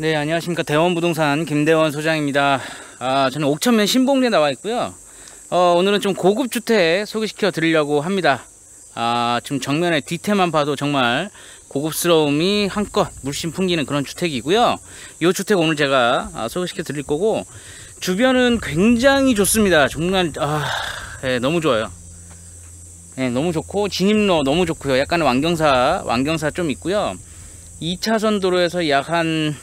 네, 안녕하십니까. 대원부동산 김대원 소장입니다. 아, 저는 옥천면 신봉리에 나와 있고요. 어, 오늘은 좀 고급 주택 소개시켜 드리려고 합니다. 아, 지금 정면에 뒤태만 봐도 정말 고급스러움이 한껏 물씬 풍기는 그런 주택이고요. 이 주택 오늘 제가 아, 소개시켜 드릴 거고, 주변은 굉장히 좋습니다. 정말, 아, 네, 너무 좋아요. 네, 너무 좋고, 진입로 너무 좋고요. 약간 완경사, 완경사 좀 있고요. 2차선 도로에서 약한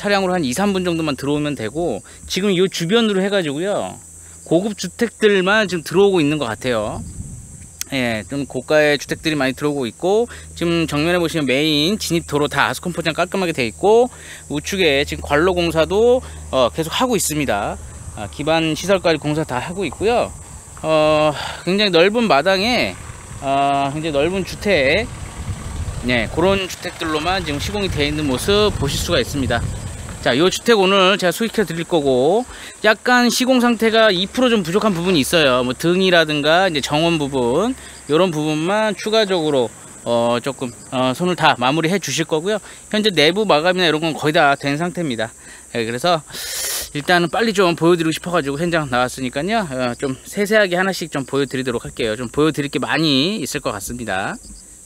차량으로 한 2, 3분 정도만 들어오면 되고 지금 이 주변으로 해가지고요. 고급 주택들만 지금 들어오고 있는 것 같아요. 예, 좀 고가의 주택들이 많이 들어오고 있고 지금 정면에 보시면 메인 진입도로 다 아스콘 포장 깔끔하게 되어 있고 우측에 지금 관로 공사도 어, 계속 하고 있습니다. 아, 기반 시설까지 공사 다 하고 있고요. 어, 굉장히 넓은 마당에 어, 굉장히 넓은 주택 네, 그런 주택들로만 지금 시공이 되어 있는 모습 보실 수가 있습니다. 자, 이 주택 오늘 제가 수익해 드릴 거고, 약간 시공 상태가 2%좀 부족한 부분이 있어요. 뭐 등이라든가 이제 정원 부분, 이런 부분만 추가적으로 어, 조금 어, 손을 다 마무리해 주실 거고요. 현재 내부 마감이나 이런 건 거의 다 된 상태입니다. 네, 그래서 일단은 빨리 좀 보여드리고 싶어가지고 현장 나왔으니까요. 어, 좀 세세하게 하나씩 좀 보여드리도록 할게요. 좀 보여드릴 게 많이 있을 것 같습니다.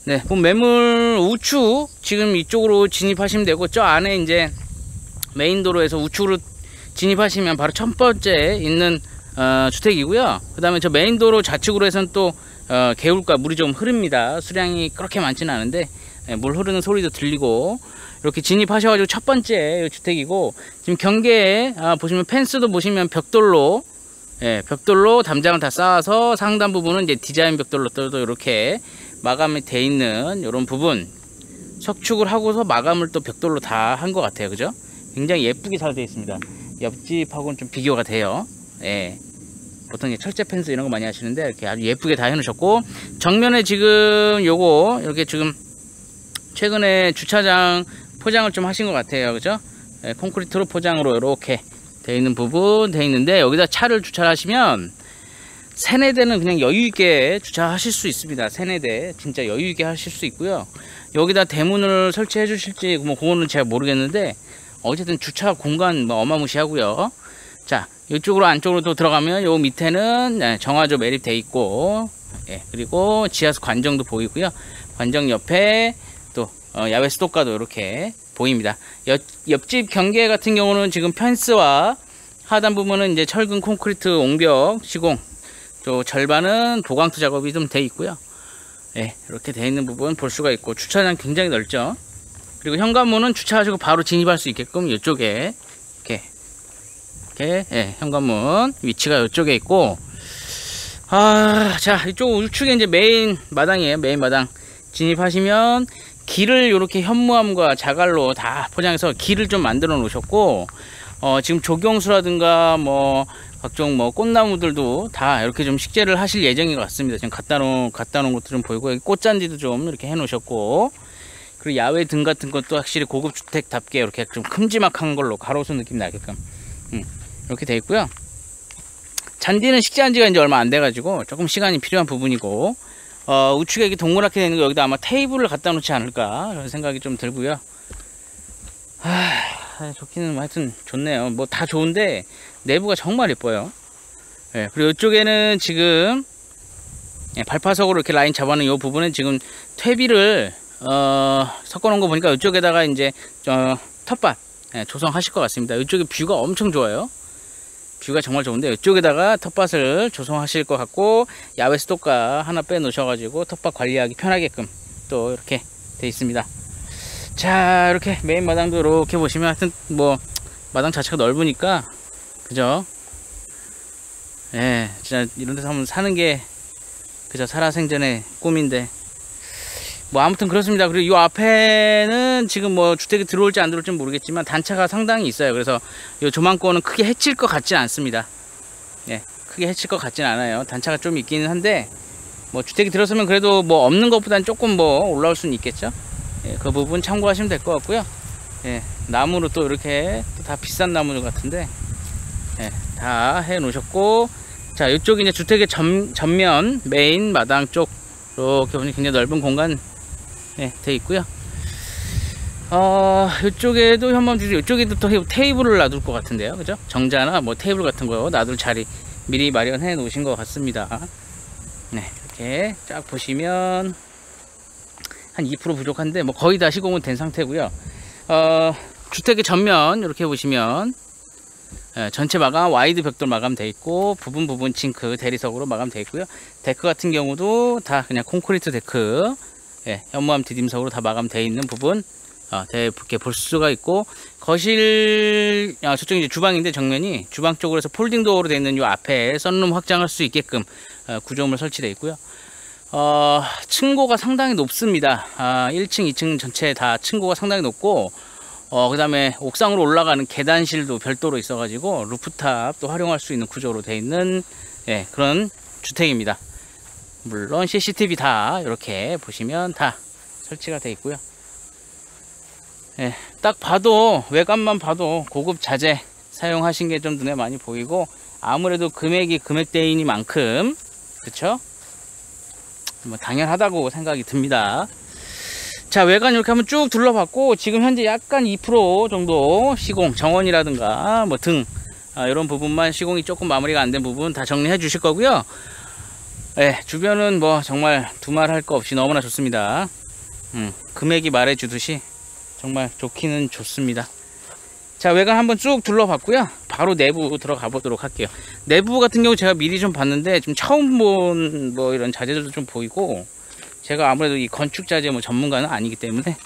네, 그럼 매물 우측 지금 이쪽으로 진입하시면 되고 저 안에 이제 메인 도로에서 우측으로 진입하시면 바로 첫 번째 있는 어, 주택이고요. 그 다음에 저 메인 도로 좌측으로 해서는 또 어, 개울가 물이 좀 흐릅니다. 수량이 그렇게 많지는 않은데 네, 물 흐르는 소리도 들리고 이렇게 진입하셔가지고 첫 번째 주택이고 지금 경계에 아, 보시면 펜스도 보시면 벽돌로 예, 벽돌로 담장을 다 쌓아서 상단 부분은 이제 디자인 벽돌로 또 이렇게 마감이 돼 있는 이런 부분 석축을 하고서 마감을 또 벽돌로 다 한 것 같아요 그죠 굉장히 예쁘게 잘 되어 있습니다 옆집하고는 좀 비교가 돼요 예. 보통 철제 펜스 이런 거 많이 하시는데 이렇게 아주 예쁘게 다 해놓으셨고 정면에 지금 요거 이렇게 지금 최근에 주차장 포장을 좀 하신 것 같아요 그죠 예, 콘크리트로 포장으로 이렇게 되어 있는 부분 되어 있는데 여기다 차를 주차하시면 세네 대는 그냥 여유 있게 주차하실 수 있습니다. 세네 대 진짜 여유 있게 하실 수 있고요. 여기다 대문을 설치해 주실지 뭐 그거는 제가 모르겠는데 어쨌든 주차 공간 뭐 어마무시하고요. 자 이쪽으로 안쪽으로 또 들어가면 요 밑에는 네, 정화조 매립돼 있고 예, 그리고 지하수 관정도 보이고요. 관정 옆에 또 어, 야외 수도가도 이렇게 보입니다. 옆, 옆집 경계 같은 경우는 지금 펜스와 하단 부분은 이제 철근 콘크리트 옹벽 시공 또 절반은 보강토 작업이 좀 돼 있고요. 예, 이렇게 돼 있는 부분 볼 수가 있고 주차장 굉장히 넓죠. 그리고 현관문은 주차하시고 바로 진입할 수 있게끔 이쪽에 이렇게 이렇게 예, 현관문 위치가 이쪽에 있고 아, 자 이쪽 우측에 이제 메인 마당이에요. 메인 마당 진입하시면 길을 이렇게 현무암과 자갈로 다 포장해서 길을 좀 만들어 놓으셨고 어, 지금 조경수라든가 뭐 각종 뭐 꽃나무들도 다 이렇게 좀 식재를 하실 예정인 것 같습니다. 지금 갖다 놓은, 갖다 놓은 것도 좀 보이고, 꽃잔디도 좀 이렇게 해 놓으셨고, 그리고 야외 등 같은 것도 확실히 고급 주택답게 이렇게 좀 큼지막한 걸로 가로수 느낌 나게끔, 음, 이렇게 돼 있고요. 잔디는 식재한 지가 이제 얼마 안 돼가지고 조금 시간이 필요한 부분이고, 어, 우측에 이렇게 동그랗게 되는 거 여기다 아마 테이블을 갖다 놓지 않을까, 그런 생각이 좀 들고요. 하, 좋기는 하여튼 좋네요. 뭐 다 좋은데, 내부가 정말 예뻐요. 예, 그리고 이쪽에는 지금 예, 발파석으로 이렇게 라인 잡아놓은 이 부분은 지금 퇴비를 어, 섞어놓은 거 보니까 이쪽에다가 이제 어, 텃밭 예, 조성하실 것 같습니다. 이쪽에 뷰가 엄청 좋아요. 뷰가 정말 좋은데 이쪽에다가 텃밭을 조성하실 것 같고 야외 스토카 하나 빼 놓으셔가지고 텃밭 관리하기 편하게끔 또 이렇게 돼 있습니다. 자 이렇게 메인 마당도 이렇게 보시면 하여튼 뭐 마당 자체가 넓으니까 그죠? 예, 진짜 이런 데서 한번 사는 게 그저 살아생전의 꿈인데 뭐 아무튼 그렇습니다. 그리고 이 앞에는 지금 뭐 주택이 들어올지 안 들어올지 모르겠지만 단차가 상당히 있어요. 그래서 이 조망권은 크게 해칠 것 같지는 않습니다. 예, 크게 해칠 것 같지는 않아요. 단차가 좀 있기는 한데 뭐 주택이 들어서면 그래도 뭐 없는 것보다는 조금 뭐 올라올 수는 있겠죠. 예, 그 부분 참고하시면 될 것 같고요. 예, 나무로 또 이렇게 또 다 비싼 나무 같은데 네, 다해 놓으셨고 자 이쪽이 이제 주택의 전, 전면 메인 마당 쪽 이렇게 보니 굉장히 넓은 공간 네, 돼 있고요 어, 이쪽에도 주시 이쪽에도 또 테이블을 놔둘 것 같은데요. 그죠? 정자나 뭐 테이블 같은 거 놔둘 자리 미리 마련해 놓으신 것 같습니다. 네, 이렇게 쫙 보시면 한 2% 부족한데 뭐 거의 다 시공은 된 상태고요. 어, 주택의 전면 이렇게 보시면 예, 전체 마감 wide 벽돌 마감 돼 있고 부분 부분 zinc 대리석으로 마감 돼 있고요. 데크 같은 경우도 다 그냥 콘크리트 데크 예, 현무암 디딤석으로 다 마감돼 있는 부분 어, 이렇게 볼 수가 있고 거실 아, 저쪽 이제 주방인데 정면이 주방 쪽으로 해서 폴딩 도어로 되어 있는 이 앞에 썬룸 확장할 수 있게끔 어, 구조물 설치되어 있고요. 어, 층고가 상당히 높습니다. 아, 1층, 2층 전체 다 층고가 상당히 높고 어, 그 다음에 옥상으로 올라가는 계단실도 별도로 있어가지고 루프탑도 활용할 수 있는 구조로 되어 있는 예, 그런 주택입니다. 물론 CCTV 다 이렇게 보시면 다 설치가 되어 있고요. 예, 딱 봐도 외관만 봐도 고급 자재 사용하신 게 좀 눈에 많이 보이고 아무래도 금액이 금액대이니만큼 그쵸? 뭐 당연하다고 생각이 듭니다. 자 외관 이렇게 한번 쭉 둘러봤고 지금 현재 약간 2% 정도 시공 정원이라든가 뭐등 아, 이런 부분만 시공이 조금 마무리가 안 된 부분 다 정리해 주실 거고요. 네, 주변은 뭐 정말 두말 할 거 없이 너무나 좋습니다. 음, 금액이 말해 주듯이 정말 좋기는 좋습니다. 자 외관 한번 쭉 둘러봤고요. 바로 내부 들어가 보도록 할게요. 내부 같은 경우 제가 미리 좀 봤는데 좀 처음 본 뭐 이런 자재들도 좀 보이고 제가 아무래도 이 건축 자재 뭐 전문가는 아니기 때문에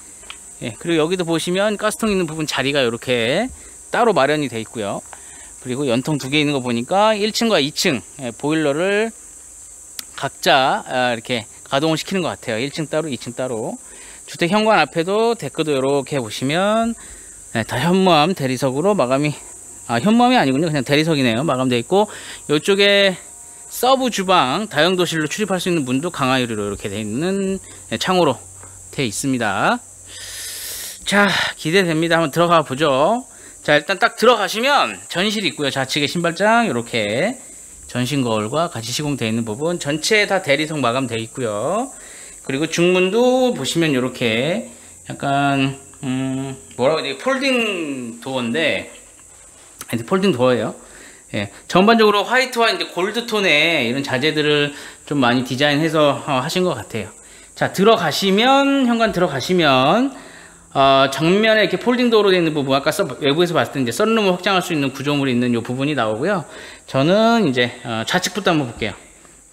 예, 그리고 여기도 보시면 가스통 있는 부분 자리가 이렇게 따로 마련이 되어 있고요. 그리고 연통 두 개 있는 거 보니까 1층과 2층 예, 보일러를 각자 아, 이렇게 가동을 시키는 것 같아요. 1층 따로 2층 따로. 주택 현관 앞에도 데크도 이렇게 보시면 네, 다 현무암 대리석으로 마감이 아 현무암이 아니군요. 그냥 대리석이네요. 마감되어 있고 이쪽에 sub 주방 다용도실로 출입할 수 있는 문도 강화 유리로 이렇게 되어 있는 네, 창호로 되어 있습니다. 자 기대됩니다. 한번 들어가 보죠. 자 일단 딱 들어가시면 전실이 있고요. 좌측에 신발장 이렇게 전신 거울과 같이 시공되어 있는 부분 전체 다 대리석 마감되어 있고요. 그리고 중문도 보시면 이렇게 약간 음 뭐라고 해야 돼 폴딩 도어인데 폴딩 도어예요. 예, 전반적으로 화이트와 이제 골드 톤의 이런 자재들을 좀 많이 디자인해서 어, 하신 것 같아요. 자 들어가시면 현관 들어가시면 어, 정면에 이렇게 폴딩 도어로 되어 있는 부분 아까 서, 외부에서 봤을 때 이제 썬룸을 확장할 수 있는 구조물이 있는 이 부분이 나오고요 저는 이제 어, 좌측부터 한번 볼게요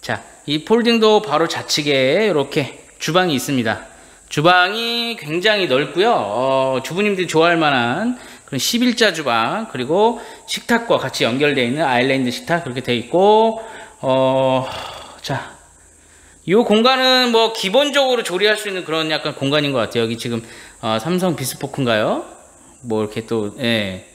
자 이 폴딩 도어 바로 좌측에 이렇게 주방이 있습니다. 주방이 굉장히 넓고요. 어, 주부님들이 좋아할 만한 그런 11자 주방 그리고 식탁과 같이 연결되어 있는 아일랜드 식탁 그렇게 되어 있고 어, 자, 이 공간은 뭐 기본적으로 조리할 수 있는 그런 약간 공간인 것 같아요. 여기 지금 어, 삼성 비스포크인가요? 뭐 이렇게 또 예,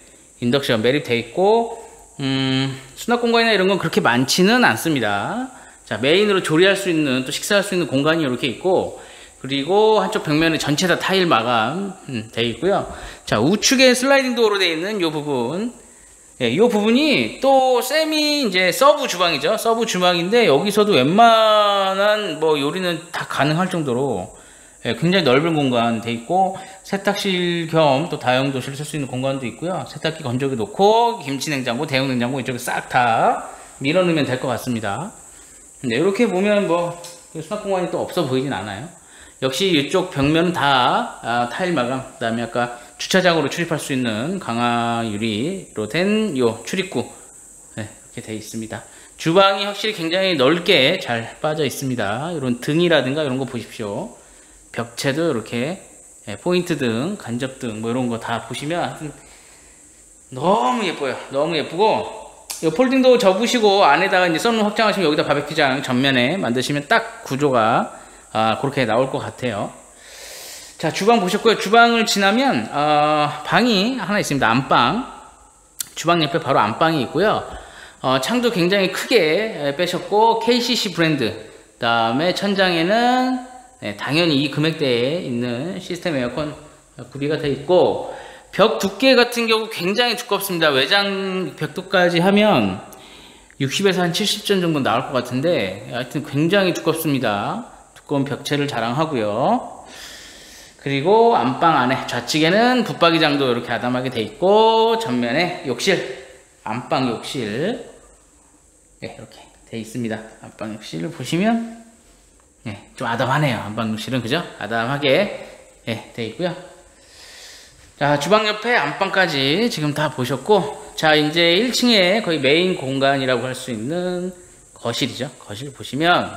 인덕션 매립되어 있고 음, 수납 공간이나 이런 건 그렇게 많지는 않습니다. 자, 메인으로 조리할 수 있는, 또 식사할 수 있는 공간이 이렇게 있고, 그리고 한쪽 벽면에 전체 다 타일 마감 음, 되어 있고요. 자, 우측에 슬라이딩 도어로 되어 있는 이 부분. 예, 이 부분이 또 세미 이제 sub 주방이죠. sub 주방인데 여기서도 웬만한 뭐 요리는 다 가능할 정도로 예, 굉장히 넓은 공간 돼 있고 세탁실 겸 또 다용도실 쓸 수 있는 공간도 있고요. 세탁기 건조기 놓고 김치 냉장고, 대용 냉장고 이쪽에 싹 다 밀어 넣으면 될 것 같습니다. 네, 이렇게 보면 뭐 수납 공간이 또 없어 보이진 않아요. 역시 이쪽 벽면은 다 아, 타일 마감, 그 다음에 아까 주차장으로 출입할 수 있는 강화 유리로 된 요 출입구 네, 이렇게 되어 있습니다. 주방이 확실히 굉장히 넓게 잘 빠져 있습니다. 이런 등이라든가 이런 거 보십시오. 벽체도 이렇게 네, 포인트 등, 간접 등, 뭐 이런 거 다 보시면 너무 예뻐요. 너무 예쁘고 이 폴딩도 접으시고 안에다가 이제 썬룸 확장하시면 여기다 바베큐장 전면에 만드시면 딱 구조가 아, 그렇게 나올 것 같아요. 자 주방 보셨고요. 주방을 지나면 어, 방이 하나 있습니다. 안방. 주방 옆에 바로 안방이 있고요. 어, 창도 굉장히 크게 빼셨고 KCC 브랜드. 그다음에 천장에는 네, 당연히 이 금액대에 있는 시스템 에어컨 구비가 되어 있고 벽 두께 같은 경우 굉장히 두껍습니다. 외장 벽도까지 하면 60에서 한 70점 정도 나올 것 같은데 하여튼 굉장히 두껍습니다. 두꺼운 벽체를 자랑하고요. 그리고 안방 안에 좌측에는 붙박이장도 이렇게 아담하게 돼 있고 전면에 욕실, 안방 욕실 네, 이렇게 돼 있습니다. 안방 욕실을 보시면 네, 좀 아담하네요. 안방 욕실은 그죠? 아담하게 네, 돼 있고요. 자, 주방 옆에 안방까지 지금 다 보셨고 자, 이제 1층에 거의 메인 공간이라고 할 수 있는 거실이죠. 거실 보시면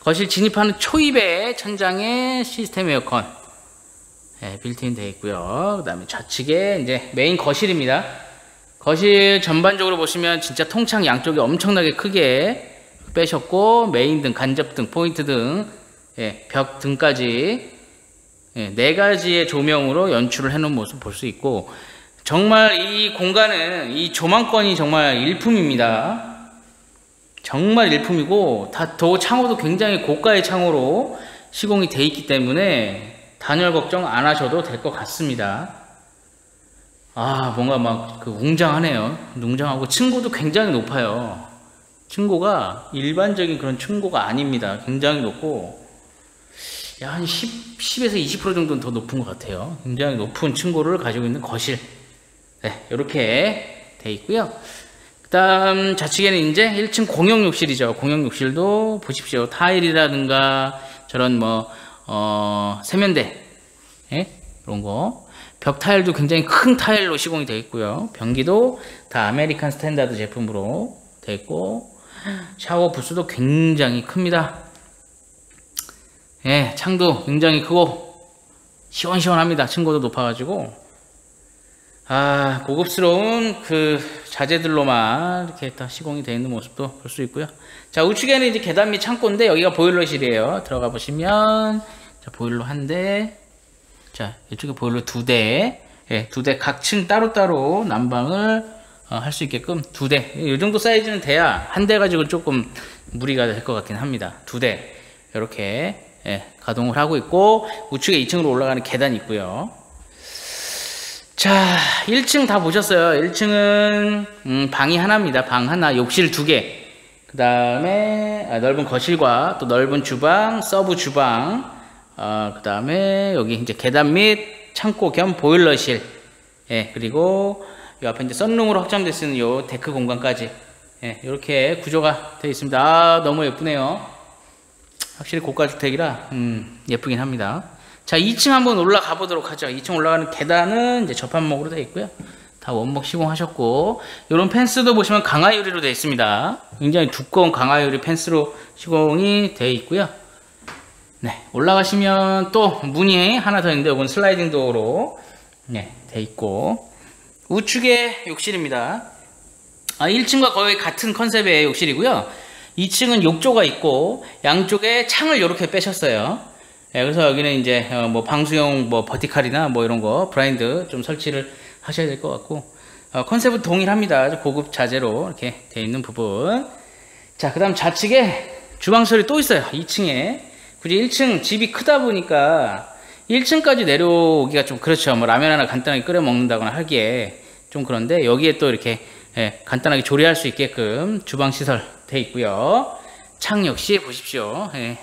거실 진입하는 초입에 천장에 시스템 에어컨 네, 빌트인 되어 있고요. 그 다음에 좌측에 이제 메인 거실입니다. 거실 전반적으로 보시면 진짜 통창 양쪽에 엄청나게 크게 빼셨고 메인 등, 간접 등, 포인트 등, 예, 벽 등까지 예, 네 가지의 조명으로 연출을 해놓은 모습 볼 수 있고 정말 이 공간은 이 조망권이 정말 일품입니다. 정말 일품이고 다 도 창호도 굉장히 고가의 창호로 시공이 돼 있기 때문에 단열 걱정 안 하셔도 될 것 같습니다. 아 뭔가 막 그 웅장하네요. 웅장하고 층고도 굉장히 높아요. 층고가 일반적인 그런 층고가 아닙니다. 굉장히 높고 한 10, 10에서 20% 정도는 더 높은 것 같아요. 굉장히 높은 층고를 가지고 있는 거실. 네, 이렇게 돼 있고요. 다음 좌측에는 이제 1층 공용 욕실이죠. 공용 욕실도 보십시오. 타일이라든가 저런 뭐 어, 세면대 예? 이런 거. 벽 타일도 굉장히 큰 타일로 시공이 되어 있고요. 변기도 다 American Standard 제품으로 되어 있고 샤워 부스도 굉장히 큽니다. 예, 창도 굉장히 크고 시원시원합니다. 층고도 높아가지고 아 고급스러운 그 자재들로만 이렇게 다 시공이 되어 있는 모습도 볼 수 있고요. 자 우측에는 이제 계단 및 창고인데 여기가 보일러실이에요. 들어가 보시면 자 보일러 한 대, 자 이쪽에 보일러 두 대, 예, 두 대 각 층 따로따로 난방을 어, 할 수 있게끔 두 대. 이 정도 사이즈는 돼야 한 대 가지고 조금 무리가 될 것 같긴 합니다. 두 대. 이렇게 예, 가동을 하고 있고 우측에 2층으로 올라가는 계단이 있고요. 자, 1층 다 보셨어요. 1층은 음, 방이 하나입니다. 방 하나, 욕실 두 개. 그 다음에 아, 넓은 거실과 또 넓은 주방, sub 주방. 어, 그 다음에 여기 이제 계단 및 창고 겸 보일러실. 예, 그리고 이 앞에 이제 sunroom으로 확장될 수 있는 요 데크 공간까지. 예, 이렇게 구조가 되어 있습니다. 아, 너무 예쁘네요. 확실히 고가 주택이라 음, 예쁘긴 합니다. 자, 2층 한번 올라가 보도록 하죠. 2층 올라가는 계단은 이제 접합목으로 되어 있고요. 다 원목 시공하셨고, 이런 펜스도 보시면 강화 유리로 되어 있습니다. 굉장히 두꺼운 강화 유리 펜스로 시공이 되어 있고요. 네, 올라가시면 또 문이 하나 더 있는데, 이건 슬라이딩 도어로 네, 되어 있고, 우측에 욕실입니다. 아, 1층과 거의 같은 컨셉의 욕실이고요. 2층은 욕조가 있고, 양쪽에 창을 이렇게 빼셨어요. 예, 그래서 여기는 이제 어, 뭐 방수용 뭐 버티칼이나 뭐 이런 거 브라인드 좀 설치를 하셔야 될 것 같고 어, 컨셉은 동일합니다. 고급 자재로 이렇게 되어 있는 부분. 자, 그다음 좌측에 주방설이 또 있어요. 2층에. 굳이 1층 집이 크다 보니까 1층까지 내려오기가 좀 그렇죠. 뭐 라면 하나 간단하게 끓여 먹는다거나 하기에 좀 그런데 여기에 또 이렇게 예, 간단하게 조리할 수 있게끔 주방 시설 돼 있고요. 창 역시 보십시오. 예.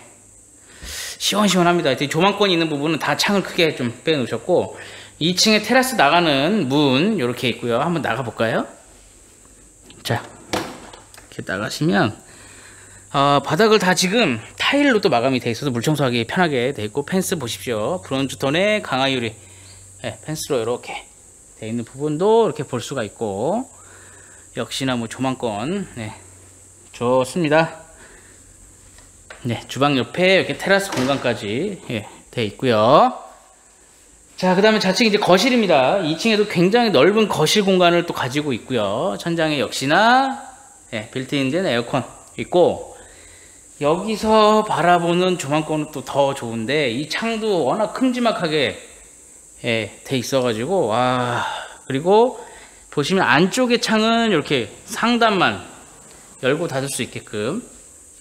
시원시원합니다. 조망권이 있는 부분은 다 창을 크게 좀 빼놓으셨고 2층에 테라스 나가는 문 이렇게 있고요. 한번 나가 볼까요? 자 이렇게 나가시면 어, 바닥을 다 지금 타일로 또 마감이 돼 있어서 물 청소하기 편하게 돼 있고 펜스 보십시오. 브론즈 톤의 강화 유리 네, 펜스로 이렇게 돼 있는 부분도 이렇게 볼 수가 있고 역시나 뭐 조망권 네, 좋습니다. 네, 주방 옆에 이렇게 테라스 공간까지 예, 돼 있고요. 자, 그 다음에 좌측 이제 거실입니다. 2층에도 굉장히 넓은 거실 공간을 또 가지고 있고요. 천장에 역시나 예, 빌트인된 에어컨 있고 여기서 바라보는 조망권은 또 더 좋은데 이 창도 워낙 큼지막하게 예, 돼 있어가지고 와 그리고 보시면 안쪽의 창은 이렇게 상단만 열고 닫을 수 있게끔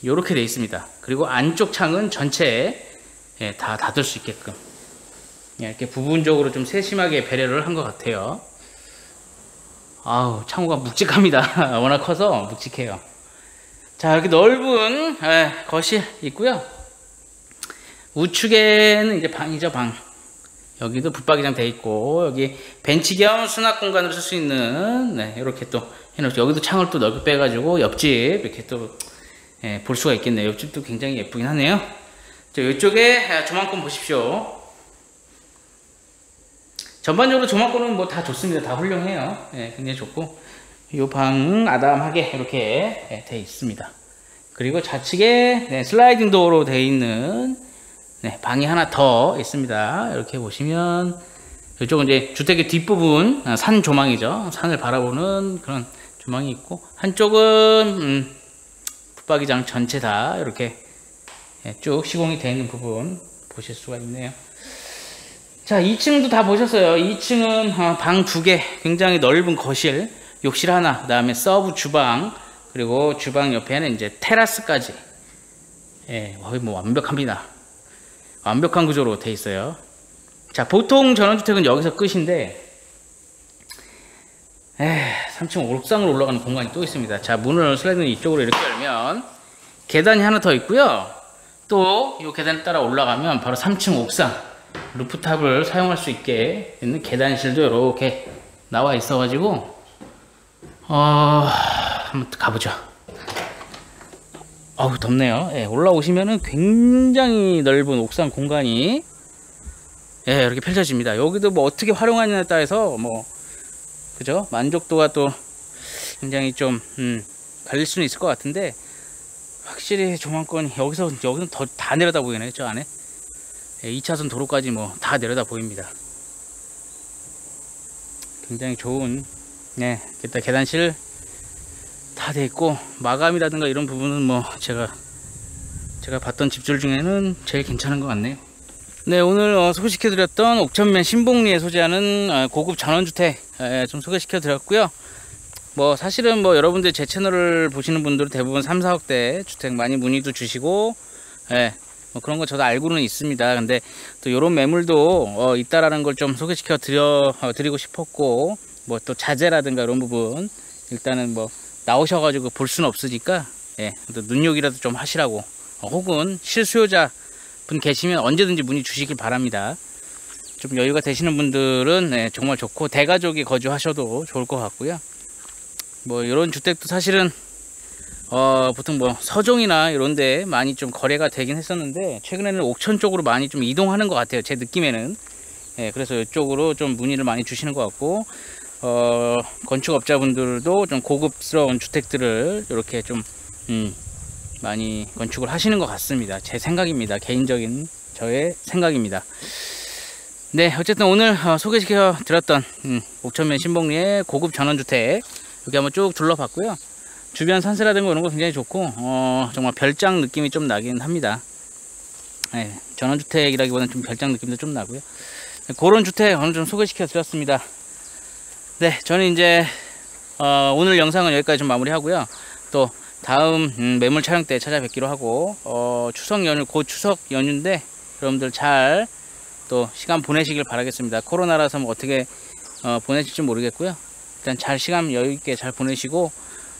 이렇게 되어 있습니다. 그리고 안쪽 창은 전체 예, 다 닫을 수 있게끔 예, 이렇게 부분적으로 좀 세심하게 배려를 한 것 같아요. 아우 창호가 묵직합니다. 워낙 커서 묵직해요. 자 이렇게 넓은 예, 거실 있고요. 우측에는 이제 방이죠 방. 여기도 붙박이장 돼 있고 여기 벤치 겸 수납 공간으로 쓸 수 있는 네, 이렇게 또 해놓죠. 여기도 창을 또 넓게 빼가지고 옆집 이렇게 또 예, 볼 수가 있겠네요. 옆집도 굉장히 예쁘긴 하네요. 자, 이쪽에 조망권 보십시오. 전반적으로 조망권은 뭐 다 좋습니다. 다 훌륭해요. 예, 굉장히 좋고 이 방 아담하게 이렇게 예, 돼 있습니다. 그리고 좌측에 네, 슬라이딩 도어로 돼 있는 네, 방이 하나 더 있습니다. 이렇게 보시면 이쪽은 이제 주택의 뒷부분 아, 산 조망이죠. 산을 바라보는 그런 조망이 있고 한쪽은 음, 붙박이장 전체 다 이렇게 예, 쭉 시공이 되어 있는 부분 보실 수가 있네요. 자, 2층도 다 보셨어요. 2층은 어, 방두 개, 굉장히 넓은 거실, 욕실 하나, 그 다음에 sub 주방, 그리고 주방 옆에는 이제 테라스까지. 예, 거의 뭐 완벽합니다. 완벽한 구조로 돼 있어요. 자, 보통 전원주택은 여기서 끝인데, 에 3층 옥상으로 올라가는 공간이 또 있습니다. 자, 문을 슬라이드 이쪽으로 이렇게 열면, 계단이 하나 더 있고요. 또, 이 계단 따라 올라가면 바로 3층 옥상, rooftop을 사용할 수 있게 있는 계단실도 이렇게 나와 있어가지고, 어, 한번 가보죠. 어우, 덥네요. 예, 올라오시면은 굉장히 넓은 옥상 공간이 예, 이렇게 펼쳐집니다. 여기도 뭐 어떻게 활용하느냐에 따라서 뭐, 그죠? 만족도가 또 굉장히 좀, 음, 갈릴 수는 있을 것 같은데, 확실히 조망권이 여기서, 여기는 더, 다 내려다 보이네, 저 안에. 예, 2차선 도로까지 뭐 다 내려다 보입니다. 굉장히 좋은, 네, 일단 계단실 다 돼 있고, 마감이라든가 이런 부분은 뭐 제가, 제가 봤던 집들 중에는 제일 괜찮은 것 같네요. 네, 오늘 어, 소개시켜드렸던 옥천면 신봉리에 소재하는 어, 고급 전원주택 에, 좀 소개시켜 드렸고요. 뭐 사실은 뭐 여러분들 제 채널을 보시는 분들은 대부분 3, 4억대 주택 많이 문의도 주시고 예, 뭐 그런 거 저도 알고는 있습니다. 근데 또 이런 매물도 어, 있다라는 걸 좀 소개시켜 드려 어, 드리고 싶었고 뭐 또 자재라든가 이런 부분 일단은 뭐 나오셔가지고 볼 수는 없으니까 예, 또 눈요기라도 좀 하시라고 어, 혹은 실수요자 분 계시면 언제든지 문의 주시길 바랍니다. 좀 여유가 되시는 분들은 네, 정말 좋고 대가족이 거주하셔도 좋을 것 같고요. 뭐 이런 주택도 사실은 어, 보통 뭐 서종이나 이런데 많이 좀 거래가 되긴 했었는데 최근에는 옥천 쪽으로 많이 좀 이동하는 것 같아요. 제 느낌에는. 예, 그래서 이쪽으로 좀 문의를 많이 주시는 것 같고 어, 건축업자분들도 좀 고급스러운 주택들을 이렇게 좀 음, 많이 건축을 하시는 것 같습니다. 제 생각입니다. 개인적인 저의 생각입니다. 네, 어쨌든 오늘 어, 소개시켜 드렸던 음, 옥천면 신봉리의 고급 전원주택 여기 한번 쭉 둘러봤고요. 주변 산세라든가 이런 거 굉장히 좋고 어, 정말 별장 느낌이 좀 나긴 합니다. 네, 전원주택이라기보다는 좀 별장 느낌도 좀 나고요. 네, 그런 주택 오늘 좀 소개시켜 드렸습니다. 네, 저는 이제 어, 오늘 영상은 여기까지 좀 마무리 하고요. 또 다음 음, 매물 촬영 때 찾아뵙기로 하고 어, 추석 연휴 곧 추석 연휴인데 여러분들 잘 또 시간 보내시길 바라겠습니다. 코로나라서 뭐 어떻게 어, 보내실지 모르겠고요. 일단 잘 시간 여유 있게 잘 보내시고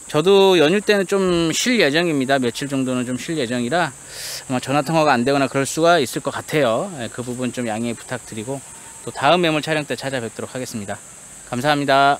저도 연휴 때는 좀 쉴 예정입니다. 며칠 정도는 좀 쉴 예정이라 아마 전화 통화가 안 되거나 그럴 수가 있을 것 같아요. 예, 그 부분 좀 양해 부탁드리고 또 다음 매물 촬영 때 찾아뵙도록 하겠습니다. 감사합니다.